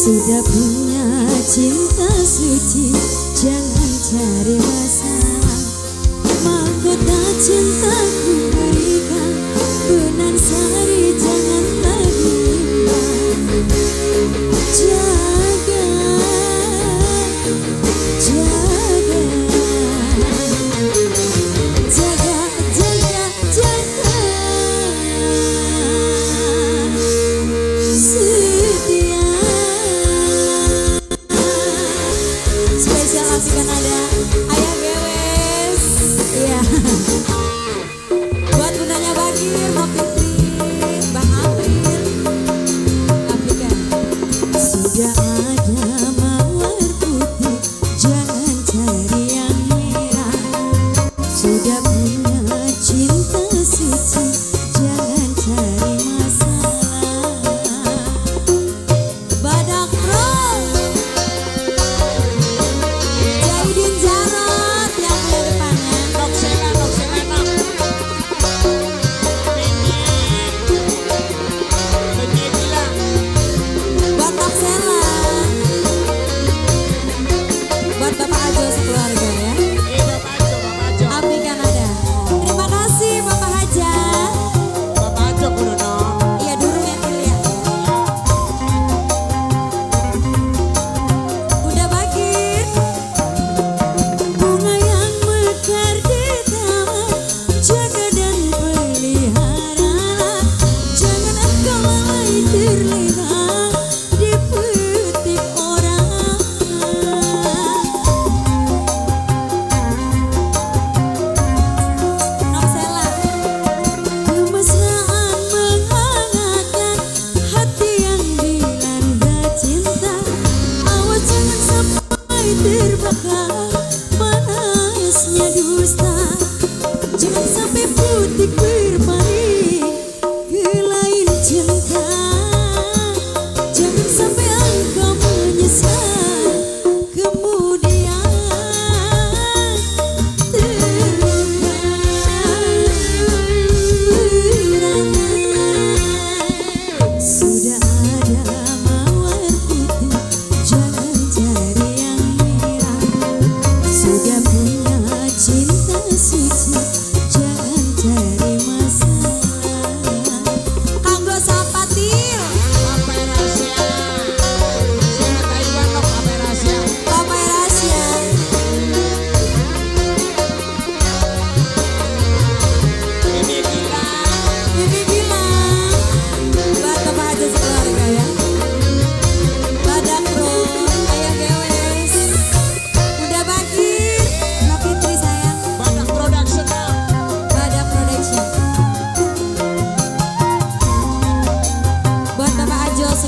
Sudah punya cinta suci Jangan cari lagi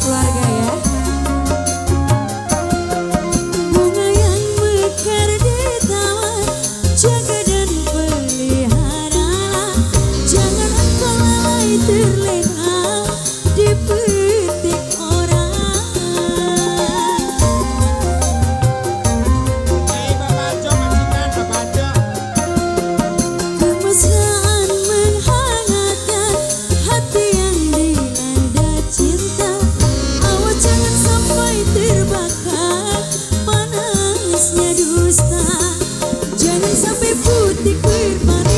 keluarga sampai putih permata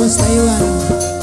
Abang Selayu